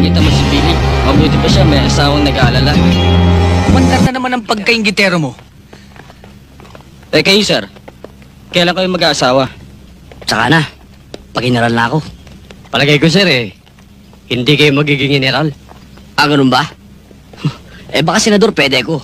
kita mo si Billy. Mabuti pa siya, may asawang nag-aalala. Mandar na naman ang pagkaingitero mo. Eh kayo, sir. Kailan kayo mag-aasawa? Tsaka na, pag general na ako. Palagay ko, sir, eh. Hindi kayo magiging general. Ah, ganun ba? eh baka senador pwede ko.